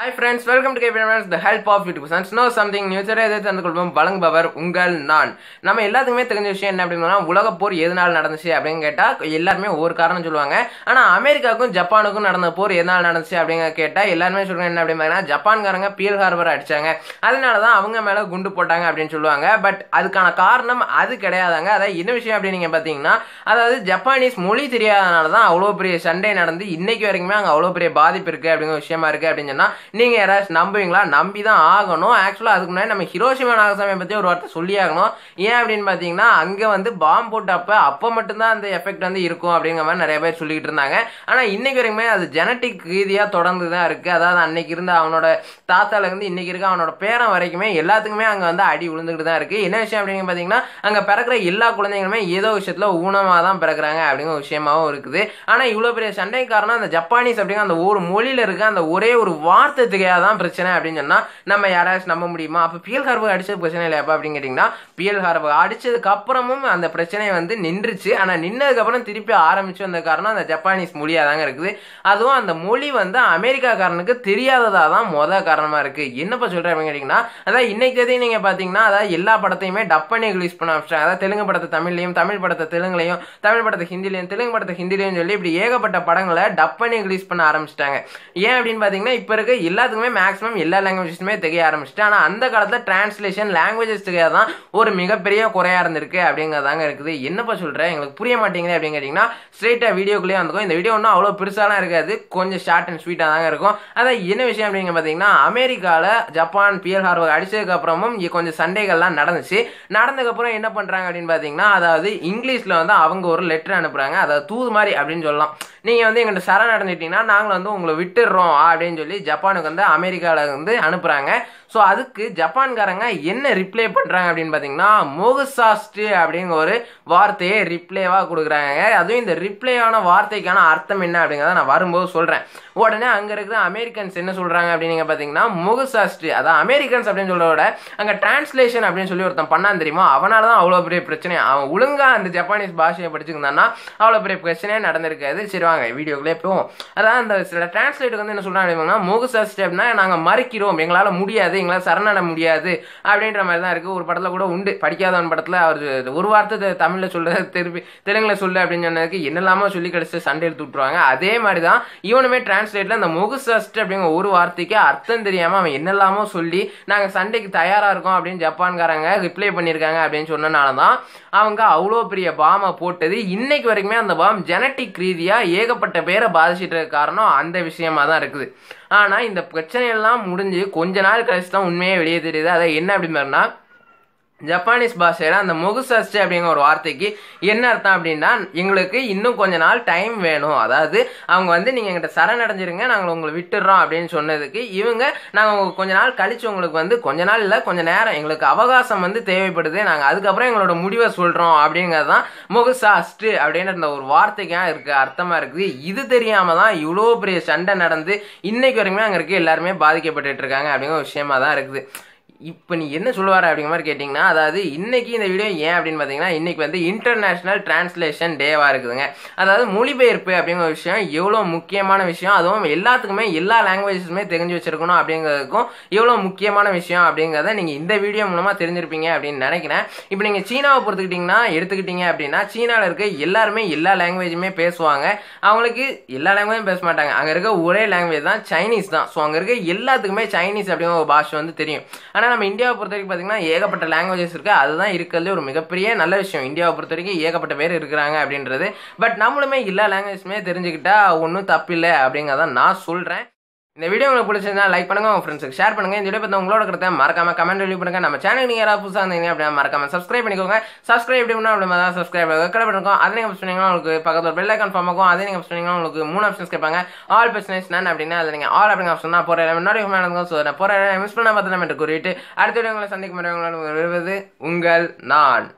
Hi friends welcome to KPMS the help of YouTube sons know something நியூச்சரே எதை தந்து கொள்வோம் வழங்குபவர் உங்கள் நான். நம்ம எல்லாத்துக்குமே தெரிஞ்ச விஷயம் என்ன அப்படின்னா உலக போர் எதனால் நடந்துச்சு அப்படின்னு கேட்டால் எல்லாருமே ஒவ்வொரு காரணம் சொல்லுவாங்க. ஆனால் அமெரிக்காவுக்கும் ஜப்பானுக்கும் நடந்த போர் எதனால் நடந்துச்சு அப்படின்னு கேட்டால் எல்லாருமே சொல்லுவாங்க என்ன அப்படின்னு பார்த்தீங்கன்னா ஜப்பான்காரங்க பீல் ஹார்பர் அடிச்சாங்க. அதனால தான் அவங்க மேலே குண்டு போட்டாங்க அப்படின்னு சொல்லுவாங்க. பட் அதுக்கான காரணம் அது கிடையாதாங்க. அதாவது என்ன விஷயம் அப்படின்னு நீங்கள் பார்த்தீங்கன்னா அதாவது ஜப்பானீஸ் மொழி தெரியாதனால தான் அவ்வளோ பெரிய சண்டை நடந்து இன்னைக்கு வரைக்குமே அங்கே அவ்வளோ பெரிய பாதிப்பு இருக்குது அப்படிங்கிற விஷயமா இருக்குது அப்படின்னு சொன்னால் நீங்கள் யாராச்சும் நம்புவீங்களா? நம்பி தான் ஆகணும் ஆக்சுவலாக அதுக்கு முன்னாடி நம்ம ஹிரோஷிமா நாகசாமியை பற்றி ஒரு வார்த்தை சொல்லி ஆகணும் ஏன் அப்படின்னு பார்த்தீங்கன்னா அங்கே வந்து பாம்பு போட்டப்போ அப்போ மட்டும்தான் அந்த எஃபெக்ட் வந்து இருக்கும் அப்படிங்கிற மாதிரி நிறைய பேர் சொல்லிக்கிட்டு இருந்தாங்க. ஆனால் இன்னைக்கு வரைக்குமே அது ஜெனட்டிக் ரீதியாக தொடர்ந்து தான் இருக்குது அதாவது அன்னைக்கு இருந்த அவனோட தாத்தாலேருந்து இன்னைக்கு இருக்க அவனோட பேரன் வரைக்குமே எல்லாத்துக்குமே அங்கே வந்து அடி விழுந்துக்கிட்டு தான் இருக்குது என்ன விஷயம் அப்படின்னு பார்த்தீங்கன்னா அங்கே பிறக்கிற எல்லா குழந்தைங்களுமே ஏதோ விஷயத்தில் ஊனமாக தான் பிறக்கிறாங்க அப்படிங்கிற ஒரு விஷயமாவும் இருக்குது. ஆனால் இவ்வளோ பெரிய சண்டை காரணம் அந்த ஜப்பானீஸ் அப்படிங்கிற அந்த ஒரு மொழியில் இருக்க அந்த ஒரே ஒரு வார்த்தை தெரியாதான் பிரச்சனை அப்படின்னு சொன்னால் நம்ம யாராச்சும் நம்ப முடியுமா? அப்போ பியல் ஹார்பு அடிச்சது பிரச்சனை இல்லையாப்பா அப்படின்னு கேட்டிங்கன்னா பியல் ஹார்பு அடிச்சதுக்கு அப்புறமும் அந்த பிரச்சனை வந்து நின்றுச்சு. ஆனால் நின்னதுக்கப்புறம் திருப்பி ஆரம்பிச்சு வந்த காரணம் அந்த ஜப்பானீஸ் மொழியாக தாங்க இருக்குது. அதுவும் அந்த மொழி வந்து அமெரிக்காக்காரனுக்கு தெரியாததா தான் மொதல் காரணமாக இருக்குது என்னப்பா சொல்கிறேன் அப்படின்னு கேட்டிங்கன்னா அதான் இன்னைக்கு தேதி நீங்கள் பார்த்தீங்கன்னா அதாவது எல்லா படத்தையுமே டப் பண்ணி ரிலீஸ் பண்ண ஆரம்பிச்சிட்டாங்க. அதாவது தெலுங்கு படத்தை தமிழ்லையும் தமிழ் படத்தை தெலுங்குலையும் தமிழ் படத்தை ஹிந்திலையும் தெலுங்கு படத்தை ஹிந்திலையும் சொல்லி இப்படி ஏகப்பட்ட படங்களை டப் பண்ணி ரிலீஸ் பண்ண ஆரம்பிச்சிட்டாங்க. ஏன் அப்படின்னு பார்த்தீங்கன்னா இப்போ இருக்க எல்லாத்துக்குமே மேக்ஸிமம் எல்லா லாங்குவேஜஸுமே தெரிய ஆரம்பிச்சிட்டு ஆனால் அந்த காலத்தில் டிரான்ஸ்லேஷன் லாங்குவேஜஸ் தான் ஒரு மிகப்பெரிய குறையாக இருந்திருக்கு அப்படிங்கிறதாங்க இருக்குது. என்னப்பா சொல்கிறேன் எங்களுக்கு புரிய மாட்டேங்குது அப்படின்னு கேட்டிங்கன்னா ஸ்ட்ரெயிட்டாக வீடியோக்குள்ளேயே வந்துக்கும் இந்த வீடியோ ஒன்றும் அவ்வளோ பெருசாலாம் இருக்காது. கொஞ்சம் ஷார்ட் அண்ட் ஸ்வீட்டாக தாங்க இருக்கும். அதான் என்ன விஷயம் அப்படிங்க பார்த்தீங்கன்னா அமெரிக்காவில் ஜப்பான் பியல் ஹார்வர் அடித்ததுக்கப்புறமும் கொஞ்சம் சண்டைகள்லாம் நடந்துச்சு. நடந்ததுக்கப்புறம் என்ன பண்ணுறாங்க அப்படின்னு பார்த்தீங்கன்னா அதாவது இங்கிலீஷில் வந்து அவங்க ஒரு லெட்டர் அனுப்புகிறாங்க அதாவது தூது மாதிரி அப்படின்னு சொல்லலாம். நீங்கள் வந்து எங்கள்கிட்ட சரண் அடைஞ்சிட்டிங்கன்னா நாங்கள் வந்து உங்களை விட்டுடுறோம் அப்படின்னு சொல்லி ஜப்பானுக்கு வந்து அமெரிக்காவில் வந்து அனுப்புகிறாங்க ஸோ அதுக்கு ஜப்பான்காரங்க என்ன ரிப்ளை பண்ணுறாங்க அப்படின்னு பார்த்தீங்கன்னா மோகசாஸ்ட் அப்படிங்கிற ஒரு வார்த்தையை ரிப்ளேவாக கொடுக்குறாங்க. அதுவும் இந்த ரிப்ளேவான வார்த்தைக்கான அர்த்தம் என்ன அப்படிங்கிறத நான் வரும்போது சொல்கிறேன் உடனே அங்கே இருக்கிற அமெரிக்கன்ஸ் என்ன சொல்கிறாங்க அப்படின்னு பார்த்தீங்கன்னா முகசாஸ்ட் அதான் அமெரிக்கன்ஸ் அப்படின்னு சொல்கிறத விட அங்கே டிரான்ஸ்லேஷன் அப்படின்னு சொல்லி ஒருத்தன் பண்ணான் தெரியுமா? அவனால தான் அவ்வளோ பெரிய பிரச்சனை. அவன் ஒழுங்காக அந்த ஜப்பானீஸ் பாஷையை படிச்சுருந்தான்னா அவ்வளோ பெரிய பிரச்சனையே நடந்திருக்காது. சரி வாங்க வீடியோக்குள்ளே எப்பவும் அதான் அந்த சில டிரான்ஸ்லேட்டுக்கு வந்து என்ன சொல்கிறாங்க அப்படின்னா முகசாஸ்ட் நாங்கள் மறைக்கிறோம். எங்களால் முடியாது. எங்களால் சரணட முடியாது. அப்படின்ற மாதிரி தான் இருக்குது ஒரு படத்தில் கூட உண்டு. படிக்காதவன் படத்தில் அவர் ஒரு வார்த்தை தமிழில் சொல்ல திருப்பி தெலுங்கில் சொல்லு அப்படின்னு சொன்னதுக்கு என்னெல்லாமோ சொல்லி கிடச்சி சண்டை எடுத்து விட்ருவாங்க அதே மாதிரி தான் இவனுமே டிரான்ஸ்லேட்டில் அந்த முகுசஸ்ட் அப்படிங்கிற ஒரு வார்த்தைக்கு அர்த்தம் தெரியாமல் அவன் என்னெல்லாமோ சொல்லி நாங்கள் சண்டைக்கு தயாராக இருக்கோம் அப்படின்னு ஜப்பான்காரங்க ரிப்ளை பண்ணியிருக்காங்க அப்படின்னு சொன்னனால தான் அவங்க அவ்வளோ பெரிய பாமை போட்டது. இன்னைக்கு வரைக்குமே அந்த பாம் ஜெனட்டிக் ரீதியாக ஏகப்பட்ட பேரை பாதிச்சிட்டு காரணம் அந்த விஷயமா தான் இருக்குது. ஆனால் இந்த பிரச்சனையெல்லாம் முடிஞ்சு கொஞ்ச நாள் கழிச்சு தான் உண்மையே வெளியே தெரியுது. அதை என்ன அப்படின்னா ஜப்பானீஸ் பாஷையில் அந்த முகுசஸ்ட் அப்படிங்கிற ஒரு வார்த்தைக்கு என்ன அர்த்தம் அப்படின்னா எங்களுக்கு இன்னும் கொஞ்ச நாள் டைம் வேணும். அதாவது அவங்க வந்து நீங்கள் எங்கிட்ட சரணடைஞ்சிருங்க நாங்கள் உங்களை விட்டுடுறோம் அப்படின்னு சொன்னதுக்கு இவங்க நாங்கள் உங்களுக்கு கொஞ்ச நாள் கழிச்சு உங்களுக்கு வந்து கொஞ்ச நாள் இல்லை கொஞ்சம் நேரம் எங்களுக்கு அவகாசம் வந்து தேவைப்படுது. நாங்கள் அதுக்கப்புறம் எங்களோட முடிவை சொல்கிறோம் அப்படிங்கிறது தான் முகுசாஸ்டு அப்படின்ற அந்த ஒரு வார்த்தைக்காக இருக்குது அர்த்தமாக இருக்குது. இது தெரியாமல் தான் இவ்வளோ பெரிய சண்டை நடந்து இன்னைக்கு வரைக்குமே அங்கே இருக்க எல்லாருமே பாதிக்கப்பட்டு இருக்காங்க அப்படிங்கிற விஷயமா தான் இருக்குது. இப்போ நீ என்ன சொல்லுவார் அப்படிங்கிற மாதிரி கேட்டிங்கன்னா அதாவது இன்றைக்கி இந்த வீடியோ ஏன் அப்படின்னு பார்த்தீங்கன்னா இன்றைக்கி வந்து இன்டர்நேஷ்னல் டிரான்ஸ்லேஷன் டேவாக இருக்குதுங்க. அதாவது மொழிபெயர்ப்பு அப்படிங்கிற விஷயம் எவ்வளோ முக்கியமான விஷயம் அதுவும் எல்லாத்துக்குமே எல்லா லாங்குவேஜஸுமே தெரிஞ்சு வச்சிருக்கணும் அப்படிங்கிறதுக்கும் எவ்வளோ முக்கியமான விஷயம் அப்படிங்கிறத நீங்கள் இந்த வீடியோ மூலமாக தெரிஞ்சிருப்பீங்க அப்படின்னு நினைக்கிறேன். இப்போ நீங்கள் சீனாவை பொறுத்துக்கிட்டிங்கன்னா எடுத்துக்கிட்டிங்க அப்படின்னா சீனாவில் இருக்க எல்லாருமே எல்லா லாங்குவேஜுமே பேசுவாங்க. அவங்களுக்கு எல்லா லாங்குவேஜும் பேச மாட்டாங்க. அங்கே இருக்க ஒரே லாங்குவேஜ் தான் சைனீஸ் தான். ஸோ அங்கே இருக்க எல்லாத்துக்குமே சைனீஸ் அப்படிங்கிற ஒரு பாஷை வந்து தெரியும். ஆனால் நம்ம இந்தியாவை பொறுத்த வரைக்கும் பார்த்தீங்கன்னா ஏகப்பட்ட லாங்குவேஜஸ் இருக்குது அதுதான் இருக்கிறதுலே ஒரு மிகப்பெரிய நல்ல விஷயம். இந்தியாவை பொறுத்த வரைக்கும் ஏகப்பட்ட பேர் இருக்கிறாங்க அப்படின்றது. பட் நம்மளுமே எல்லா லாங்குவேஜுமே தெரிஞ்சுக்கிட்டா ஒன்றும் தப்பில்லை அப்படிங்கிறதான் நான் சொல்கிறேன் இந்த வீடியோ உங்களுக்கு பிடிச்சிருந்தா லைக் பண்ணுங்க உங்க ஃப்ரெண்ட்ஸுக்கு ஷேர் பண்ணுங்க. இந்த வீடியோ பற்றி உங்களோட கருத்தை மறக்காம கமெண்ட் ரிவ்யூ பண்ணுங்க. நம்ம சேனல் நீங்க யாராவது புதுசாக இருந்தீங்க அப்படின்னா மறக்காம சப்ஸ்கிரைப் பண்ணிக்கோங்க. சப்ஸ்கிரைப் எப்படி பண்ணா அப்படி தான் சப்ஸ்கிரைப் கடை இருக்கும். அதை நீங்கள் சொன்னீங்கன்னா உங்களுக்கு பக்கத்தில் பெல் ஐக்கான் ஃபார்ம் ஆகும். அதை நீங்கள் சொன்னீங்கன்னா உங்களுக்கு மூணு ஆப்ஷன்ஸ் கேட்பாங்க. ஆல் பிசினஸ் நான் அப்படின்னா அதை நீங்கள் ஆல் அப்படிங்க ஆப்ஷன் தான் போகிற முன்னாடி நடக்கும் ஸோ நான் போகிற மிஸ் பண்ண பார்த்து நம்ம கூறிட்டு அடுத்த வீடியோ உங்களை சந்திக்கும் வருவது உங்கள் நான்.